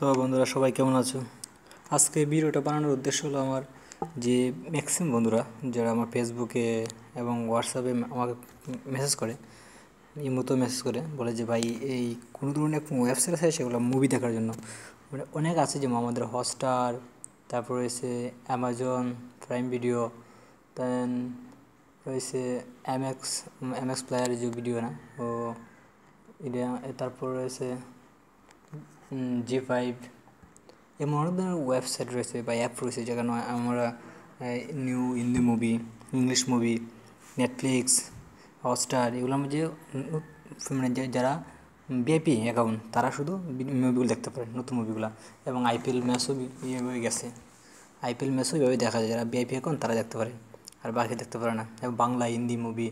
তো বন্ধুরা, সবাই কেমন আছো? আজকে ভিডিওটা বানানোর উদ্দেশ্য হলো আমার যে ম্যাক্সিমাম বন্ধুরা, যারা আমার ফেসবুকে এবং হোয়াটসঅ্যাপে আমাকে মেসেজ করে ইমোতো মেসেজ করে, বলে যে, ভাই, এই কোনো ধরনের ওয়েবসাইট আছে সেগুলো মুভি দেখার জন্য? মানে অনেক আছে যেমন আমাদের হটস্টার তারপর রয়েছে অ্যামাজন প্রাইম ভিডিও দেন রয়েছে এমএক্স এমএক্স প্লেয়ারের যে ভিডিও না? ও এটা তারপর রয়েছে জি ফাইভ এমন অনেক ধরনের ওয়েবসাইট রয়েছে বা অ্যাপ রয়েছে যেখানে আমরা new Hindi movie English movie Netflix Hotstar এগুলোর মধ্যে মানে যে যারা বিআইপি অ্যাকাউন্ট তারা শুধু মুভিগুলো দেখতে পারে নতুন মুভিগুলো এবং আইপিএল ম্যাচও এভাবে গেছে। আইপিএল ম্যাচও এভাবে দেখা যায়, যারা বিআইপি অ্যাকাউন্ট তারা দেখতে পারে, আর বাকি দেখতে পারে না। এবং Bangla Hindi movie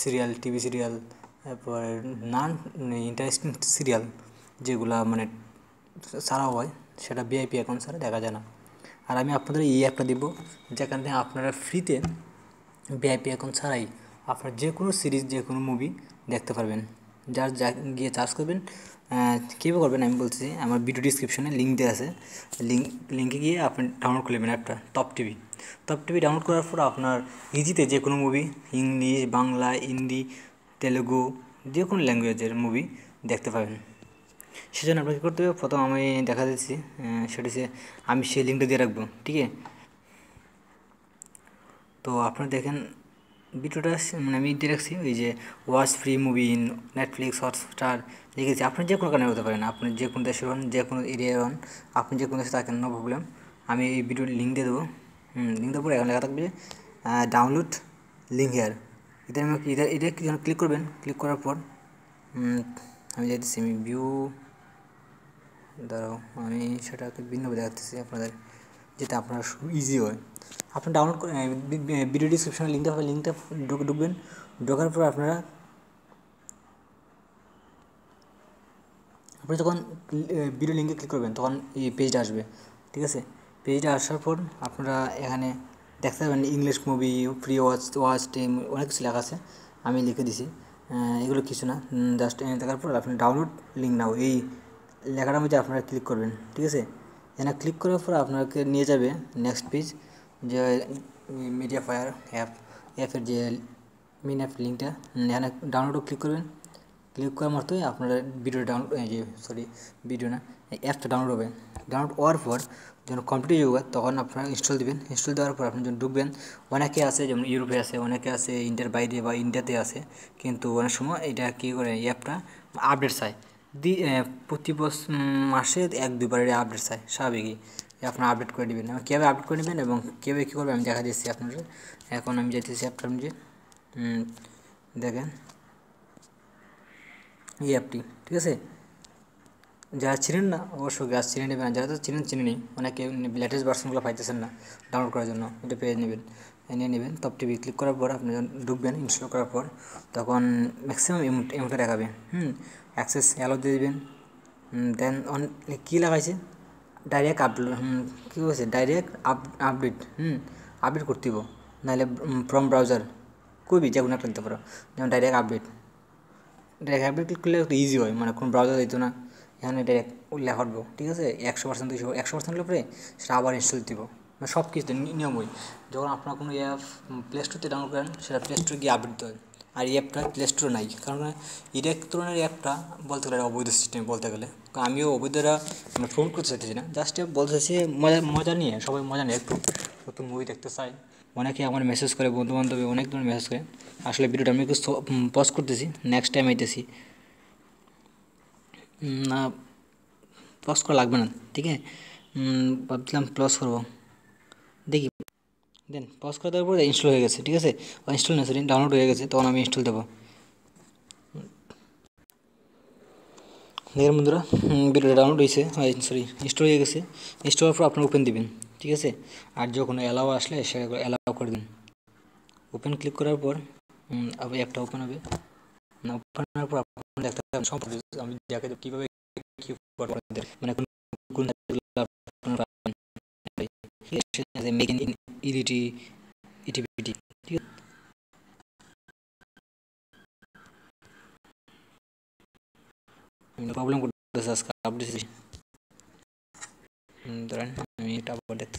serial TV serial তারপর নান ইন্টারেস্টিং সিরিয়াল যেগুলা মানে ছাড়াও হয়, সেটা ভিআইপি অ্যাকাউন্ট ছাড়া দেখা যায় না। আর আমি আপনাদের এই অ্যাপটা দিব, যেখান আপনারা ফ্রিতে ভিআইপি অ্যাকাউন্ট ছাড়াই আপনার যে কোনো সিরিজ যে কোনো মুভি দেখতে পারবেন। যার যা গিয়ে চার্জ করবেন কীভাবে করবেন আমি বলছি আমার ভিডিও ডিসক্রিপশনে লিঙ্ক দেওয়া আছে। লিঙ্ক লিঙ্কে গিয়ে আপনি ডাউনলোড করে নেবেন অ্যাপটা top TV top TV download করার পর আপনার ইজিতে যে কোনো মুভি ইংলিশ বাংলা, হিন্দি, তেলেগু যে কোনো ল্যাঙ্গুয়েজের মুভি দেখতে পাবেন। সেজন্য আপনাকে কী করতে হবে? প্রথম আমি দেখা দিচ্ছি সেটা হচ্ছে আমি সেই লিঙ্কটা দিয়ে রাখব, ঠিক আছে? তো আপনারা দেখেন, ভিডিওটা মানে আমি দিয়ে রাখছি, ওই যে watch free movie in Netflix Hotstar লিখেছি আপনি যে কোনো কারণে হতে পারেন, আপনি যে কোনো দেশে হন, যে কোনো এরিয়ায় হন, আপনি যে কোনো দেশে থাকেন নো প্রবলেম আমি এই ভিডিওর লিঙ্ক দিয়ে দেবো লিঙ্ক দেওয়ার পরে এখানে লেখা থাকবে ডাউনলোড লিঙ্ক হেয়ার এটা আমি এটা এটা ক্লিক করবেন ক্লিক করার পর আমি যাইতেছি আমি ভিউ দাঁড়াও, আমি সেটাকে ভিন্নভাবে দেখাতেছি আপনাদের, যেটা আপনার ইজি হয়। আপনি ডাউনলোড করে ভিডিও ডিসক্রিপশনে লিঙ্কটা হবে লিঙ্কটা ঢুকবেন, ঢোকার পর আপনারা, আপনি যখন ভিডিও লিঙ্কে ক্লিক করবেন, তখন এই পেজটা আসবে, ঠিক আছে? পেজটা আসার পর আপনারা এখানে দেখতে পাবেন English movie free watch watch team অনেক কিছু লেখা আছে, আমি লিখে দিছি। এগুলো কিছু না। জাস্ট এনে থাকার পর আপনি ডাউনলোড লিঙ্ক নাও। এই লেখাটার মধ্যে আপনারা ক্লিক করবেন, ঠিক আছে? এখানে ক্লিক করার পর আপনাকে নিয়ে যাবে নেক্সট পেজ যে মিডিয়া ফায়ার অ্যাপ অ্যাপের যে মেন অ্যাপ লিঙ্কটা এখানে ডাউনলোডও ক্লিক করবেন। ক্লিক করার মতোই আপনারা ভিডিও ডাউনলোড সরি ভিডিও না অ্যাপটা ডাউনলোড হবে। ডাউনলোড হওয়ার পর যখন কমপ্লিট হবে তখন আপনারা ইনস্টল দেবেন। ইনস্টল দেওয়ার পর আপনি যখন ঢুকবেন, অনেকে আছে যেমন ইউরোপে আছে, অনেকে আছে ইন্ডিয়ার বাইরে বা ইন্ডিয়াতে আছে, কিন্তু অনেক সময় এটা কী করে অ্যাপটা আপডেট চায়। দি প্রতি মাসে এক, দুবার এটা আপডেট চায়, স্বাভাবিকই। আপনার আপডেট করে দেবেন। এবং কীভাবে আপডেট করে নেবেন এবং কীভাবে কী করবে আমি দেখা দিচ্ছি আপনাদের। এখন আমি যেতেছি অ্যাপটা আপনি যে দেখেন। এই অ্যাপটি ঠিক আছে? যারা চিনেন না, অবশ্যই গ্যাস চিনে নেবেন যারা তো চিনেন চিনে নিই অনেকে লেটেস্ট ভার্সনগুলো পাইতেছেন না ডাউনলোড করার জন্য, এটা পেয়ে নেবেন নিয়ে নেবেন টপ টিভি ক্লিক করার পর আপনি যখন ঢুকবেন ইনস্টল করার পর, তখন ম্যাক্সিমাম এমউটটা দেখাবে, হুম অ্যাক্সেস অ্যালো দিয়ে দেবেন দেন অন কী লাগাইছে? ডাইরেক্ট আপলোড কী বলছে? ডাইরেক্ট আপ আপডেট হুম আপডেট করতে দিব নাহলে ফ্রম ব্রাউজার খুবই যে কোনো একটা নিতে পারো, যেমন direct update direct update click করলে একটু ইজি হয় মানে কোনো ব্রাউজার দিত না এখানে এটা লেখা উঠবো ঠিক আছে? একশো পার্সেন্ট দুইশো, একশো পার্সেন্ট পরে সেটা আবার ইনস্টল দিব। মানে সব কিছু নিয়মই। যখন আপনার কোনো অ্যাপ প্লে স্টোরতে ডাউনলোড করেন, সেটা প্লে স্টোরে গিয়ে আপডেট দিতে হয়। আর এই অ্যাপটা প্লে স্টোরে নাই। কারণ ধরনের অ্যাপটা বলতে গেলে অবৈধ সিস্টেম বলতে গেলে। আমিও অবৈধরা মানে ফোন করতে চাইতেছি না। জাস্ট বলতে চাইছি, মজা মজা নিয়ে, সবাই মজা নিয়ে একটু, নতুন মুভি দেখতে চাই। অনেকে আমার মেসেজ করে বন্ধু বান্ধবী অনেক ধরনের মেসেজ করে। আসলে ভিডিওটা আমি একটু পজ করতেছি নেক্সট টাইম আইতেছি। না পজ করা লাগবে না ঠিক আছে ভাবছিলাম প্লস করব দেখি দেন পজ করে দেওয়ার পর ইনস্টল হয়ে গেছে ঠিক আছে ইনস্টল না সরি ডাউনলোড হয়ে গেছে তখন আমি ইনস্টল দেবো দেখেন বন্ধুরা ভিডিওটা ডাউনলোড হয়েছে সরি ইনস্টল হয়ে গেছে ইনস্টল হওয়ার পর আপনার ওপেন দিবেন ঠিক আছে আর যখন অ্যালাও আসলে সেটা অ্যালাও করে দিন ওপেন ক্লিক করার পর আবার একটা ওপেন হবে ওপেন পর আপনার দেখতে পাবেন সব আমি দেখে কীভাবে কী মানে কোন কোন মেক ইন ইডিটি ইটিভিটি প্রবলেম করতেছে আজকে আপডেট ধরেন আমি এটা আবার দেখতে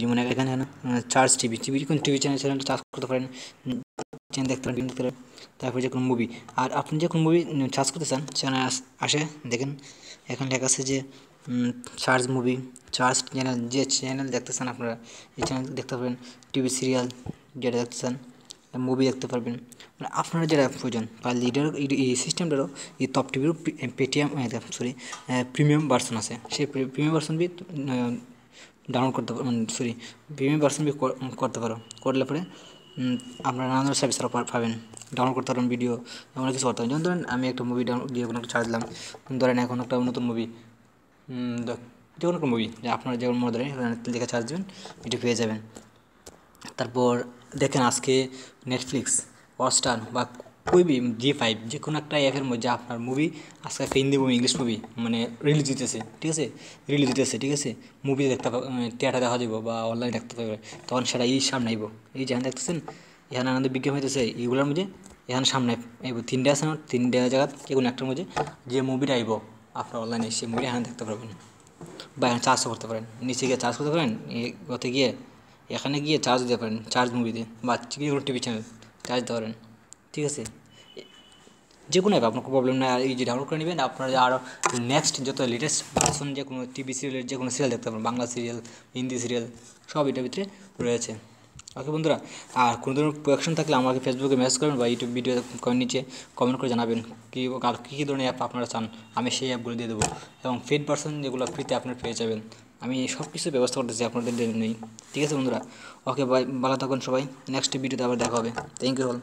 যেমন এখানে চার্জ টিভি টিভি কোন টিভি চ্যানেল চ্যানেলটা চার্জ করতে পারেন চ্যানেল দেখতে পারেন দেখতে পারেন, তারপর যে কোনো মুভি আর আপনি যে কোনো মুভি চার্জ করতে চান, সেখানে আসে দেখেন, এখানে লেখা আছে যে চার্জ মুভি চার্জ চ্যানেল যে চ্যানেল দেখতে চান আপনারা, এই চ্যানেল দেখতে পারবেন টিভি সিরিয়াল যেটা দেখতে চান মুভি দেখতে পারবেন মানে আপনারা যেটা প্রয়োজন, বা লিডার এই সিস্টেমটারও এই টপ টিভিরও পেটিএম সরি প্রিমিয়াম ভার্সন আছে, সেই প্রিমিয়াম ভার্সন বি ডাউনলোড করতে পারো মানে সরি প্রিমিয়াম ভার্সন বি করতে পারো। করলে পরে আপনারা নানা ধরনের সার্ভিস পাবেন। ডাউনলোড করতে পারবেন ভিডিও এমন কিছু করতে পারেন যেমন ধরেন, আমি একটা মুভি ডাউনলোড দিয়ে কোনো ছাড় দিলাম। ধরেন এখন একটা নতুন মুভি যে কোনো একটা মুভি যে আপনারা যেমন মনে ধরেন দেখে চার্জ দেবেন এটি পেয়ে যাবেন। তারপর দেখেন আজকে নেটফ্লিক্স হটস্টার বা কইবি জি ফাইভ যে কোনো একটা অ্যাপের মধ্যে আপনার মুভি আজকে একটা হিন্দি মুভি ইংলিশ মুভি মানে রিলিজ দিতেছে, ঠিক আছে? রিলিজ দিতেছে, ঠিক আছে? মুভি দেখতে থিয়েটার দেখা যাব বা অনলাইনে দেখতে পাবে তখন সেটা এই সামনে আইব। এই যেখানে দেখতেছেন, এখানে আমাদের বিজ্ঞান হইতেছে, এইগুলোর মধ্যে এখানে সামনে আইব। তিনটে আছে না? তিনটে জায়গা যে কোনো একটার মধ্যে যে মুভিটা আইব, আপনার অনলাইনে সেই মুভি এখানে দেখতে পারবেন। বা এখানে চার্জও করতে পারেন। নিচে গিয়ে চার্জ করতে পারেন গতে গিয়ে, এখানে গিয়ে চার্জ দিতে পারেন চার্জ মুভিতে বা যে কোনো টিভি চ্যানেল চার্জ দিতে পারেন। ঠিক আছে? যে কোনো অ্যাপ আপনার প্রবলেম আর এই যে ডাউনলোড করে নেবেন, আপনারা আরও নেক্সট যত লেটেস্ট ভার্সন যে কোনো টিভি সিরিয়ালের যে কোনো সিরিয়াল দেখতে পারেন বাংলা সিরিয়াল হিন্দি সিরিয়াল সব এটার ভিতরে রয়েছে। ওকে বন্ধুরা, আর কোনো ধরনের প্রোডাকশন থাকলে আমাকে ফেসবুকে মেসেজ করবেন বা ইউটিউব ভিডিও নিচে কমেন্ট করে জানাবেন কী, আর কী কী ধরনের অ্যাপ আপনারা চান, আমি সেই অ্যাপগুলো দিয়ে দেবো। এবং ফ্রিড ভার্সন যেগুলো ফ্রিতে আপনারা পেয়ে যাবেন। আমি সব কিছু ব্যবস্থা করতেছি আপনাদের নেই ঠিক আছে, বন্ধুরা? ওকে বাই ভালো থাকুন সবাই। নেক্সট ভিডিওতে আবার দেখা হবে। Thank you all